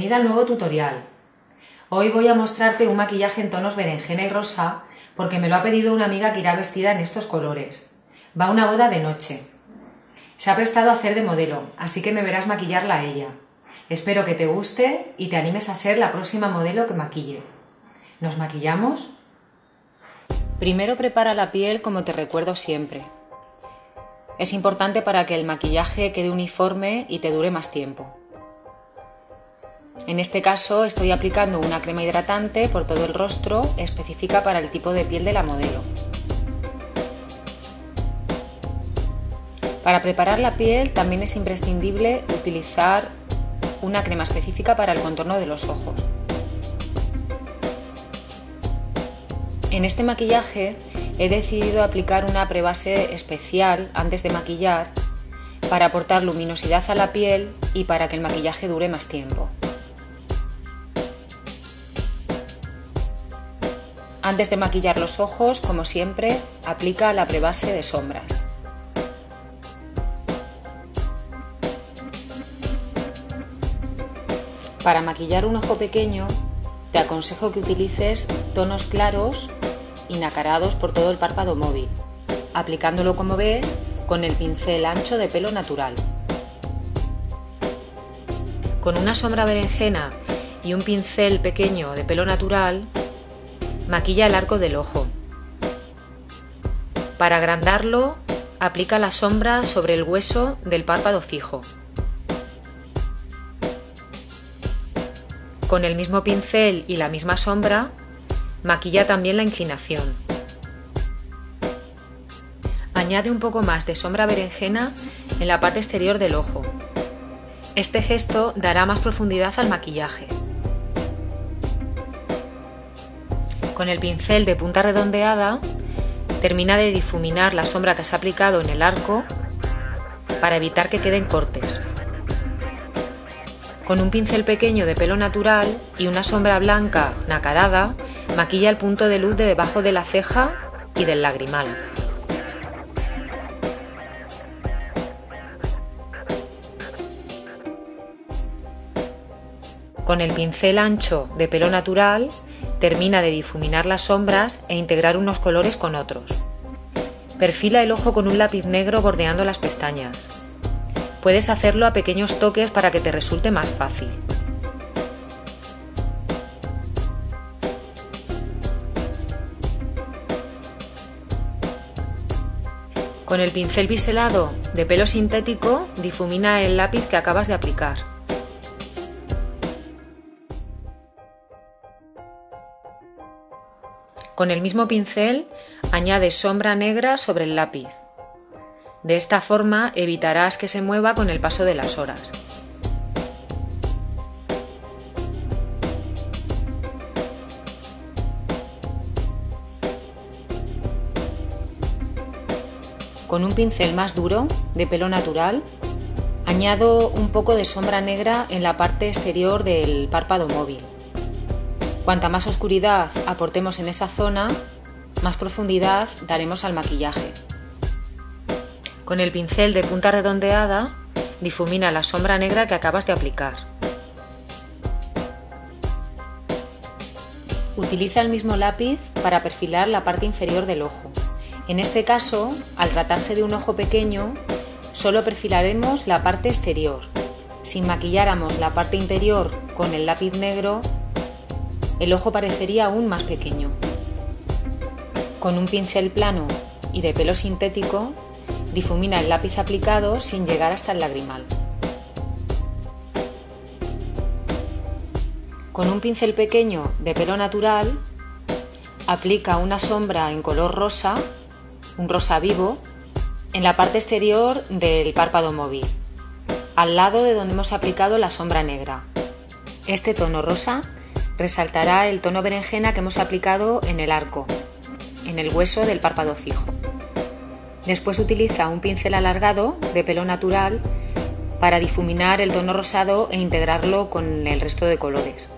Bienvenida al nuevo tutorial. Hoy voy a mostrarte un maquillaje en tonos berenjena y rosa porque me lo ha pedido una amiga que irá vestida en estos colores. Va a una boda de noche. Se ha prestado a hacer de modelo, así que me verás maquillarla a ella. Espero que te guste y te animes a ser la próxima modelo que maquille. ¿Nos maquillamos? Primero prepara la piel como te recuerdo siempre. Es importante para que el maquillaje quede uniforme y te dure más tiempo. En este caso estoy aplicando una crema hidratante por todo el rostro específica para el tipo de piel de la modelo. Para preparar la piel también es imprescindible utilizar una crema específica para el contorno de los ojos. En este maquillaje he decidido aplicar una prebase especial antes de maquillar para aportar luminosidad a la piel y para que el maquillaje dure más tiempo. Antes de maquillar los ojos, como siempre, aplica la prebase de sombras. Para maquillar un ojo pequeño, te aconsejo que utilices tonos claros y nacarados por todo el párpado móvil, aplicándolo como ves con el pincel ancho de pelo natural. Con una sombra berenjena y un pincel pequeño de pelo natural, Maquilla el arco del ojo. Para agrandarlo, aplica la sombra sobre el hueso del párpado fijo. Con el mismo pincel y la misma sombra, maquilla también la inclinación. Añade un poco más de sombra berenjena en la parte exterior del ojo. Este gesto dará más profundidad al maquillaje. Con el pincel de punta redondeada termina de difuminar la sombra que has aplicado en el arco para evitar que queden cortes. Con un pincel pequeño de pelo natural y una sombra blanca nacarada, maquilla el punto de luz de debajo de la ceja y del lagrimal. Con el pincel ancho de pelo natural Termina de difuminar las sombras e integrar unos colores con otros. Perfila el ojo con un lápiz negro bordeando las pestañas. Puedes hacerlo a pequeños toques para que te resulte más fácil. Con el pincel biselado de pelo sintético difumina el lápiz que acabas de aplicar. Con el mismo pincel añade sombra negra sobre el lápiz. De esta forma evitarás que se mueva con el paso de las horas. Con un pincel más duro, de pelo natural, añado un poco de sombra negra en la parte exterior del párpado móvil. Cuanta más oscuridad aportemos en esa zona, más profundidad daremos al maquillaje. Con el pincel de punta redondeada, difumina la sombra negra que acabas de aplicar. Utiliza el mismo lápiz para perfilar la parte inferior del ojo. En este caso, al tratarse de un ojo pequeño, solo perfilaremos la parte exterior. Si maquilláramos la parte interior con el lápiz negro, el ojo parecería aún más pequeño. Con un pincel plano y de pelo sintético, difumina el lápiz aplicado sin llegar hasta el lagrimal. Con un pincel pequeño de pelo natural, aplica una sombra en color rosa, un rosa vivo, en la parte exterior del párpado móvil, al lado de donde hemos aplicado la sombra negra. Este tono rosa resaltará el tono berenjena que hemos aplicado en el arco, en el hueso del párpado fijo. Después utiliza un pincel alargado de pelo natural para difuminar el tono rosado e integrarlo con el resto de colores.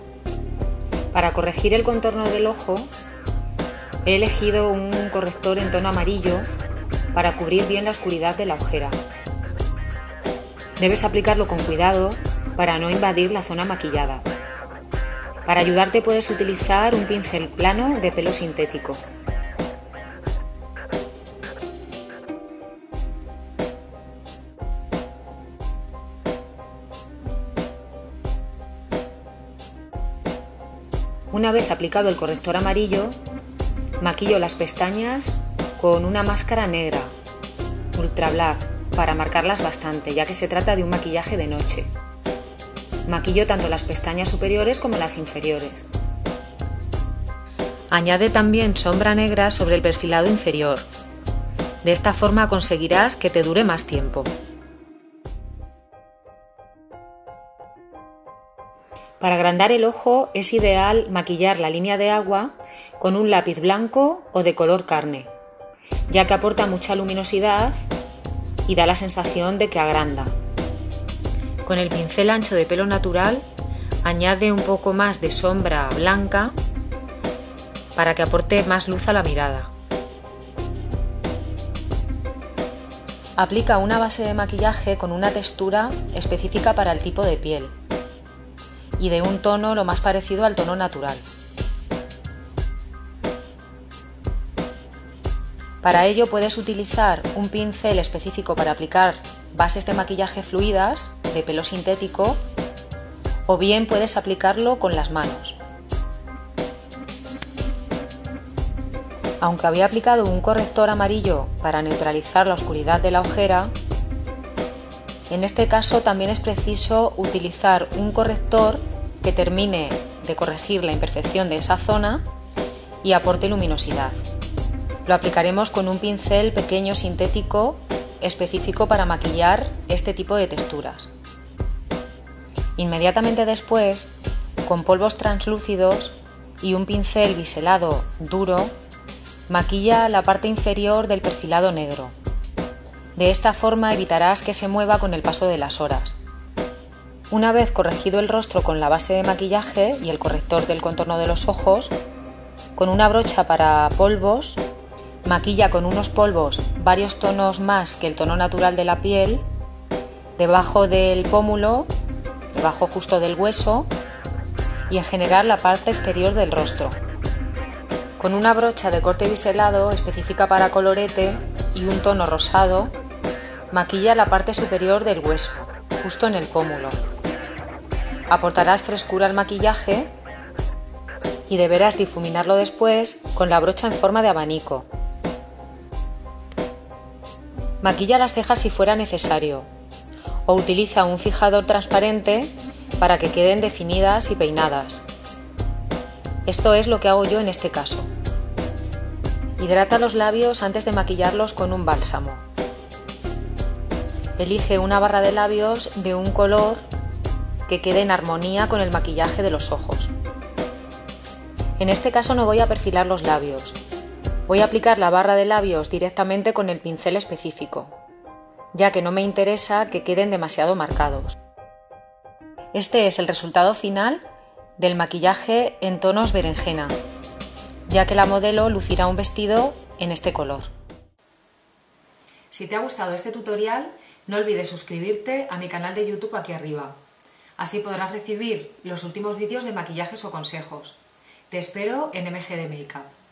Para corregir el contorno del ojo, he elegido un corrector en tono amarillo para cubrir bien la oscuridad de la ojera. Debes aplicarlo con cuidado para no invadir la zona maquillada. Para ayudarte puedes utilizar un pincel plano de pelo sintético. Una vez aplicado el corrector amarillo, maquillo las pestañas con una máscara negra, ultra black, para marcarlas bastante, ya que se trata de un maquillaje de noche. Maquillo tanto las pestañas superiores como las inferiores. Añade también sombra negra sobre el perfilado inferior. De esta forma conseguirás que te dure más tiempo. Para agrandar el ojo es ideal maquillar la línea de agua con un lápiz blanco o de color carne, ya que aporta mucha luminosidad y da la sensación de que agranda. Con el pincel ancho de pelo natural añade un poco más de sombra blanca para que aporte más luz a la mirada. Aplica una base de maquillaje con una textura específica para el tipo de piel y de un tono lo más parecido al tono natural. Para ello puedes utilizar un pincel específico para aplicar bases de maquillaje fluidas de pelo sintético o bien puedes aplicarlo con las manos. Aunque había aplicado un corrector amarillo para neutralizar la oscuridad de la ojera, en este caso también es preciso utilizar un corrector que termine de corregir la imperfección de esa zona y aporte luminosidad. Lo aplicaremos con un pincel pequeño sintético específico para maquillar este tipo de texturas. Inmediatamente después, con polvos translúcidos y un pincel biselado duro, maquilla la parte inferior del perfilado negro. De esta forma evitarás que se mueva con el paso de las horas. Una vez corregido el rostro con la base de maquillaje y el corrector del contorno de los ojos, con una brocha para polvos, maquilla con unos polvos varios tonos más que el tono natural de la piel, debajo del pómulo, debajo justo del hueso y en general la parte exterior del rostro. Con una brocha de corte biselado específica para colorete y un tono rosado, maquilla la parte superior del hueso, justo en el pómulo. Aportarás frescura al maquillaje y deberás difuminarlo después con la brocha en forma de abanico. Maquilla las cejas si fuera necesario o utiliza un fijador transparente para que queden definidas y peinadas. Esto es lo que hago yo en este caso. Hidrata los labios antes de maquillarlos con un bálsamo. Elige una barra de labios de un color que quede en armonía con el maquillaje de los ojos. En este caso no voy a perfilar los labios. Voy a aplicar la barra de labios directamente con el pincel específico, ya que no me interesa que queden demasiado marcados. Este es el resultado final del maquillaje en tonos berenjena, ya que la modelo lucirá un vestido en este color. Si te ha gustado este tutorial, no olvides suscribirte a mi canal de YouTube aquí arriba. Así podrás recibir los últimos vídeos de maquillajes o consejos. Te espero en MGD Makeup.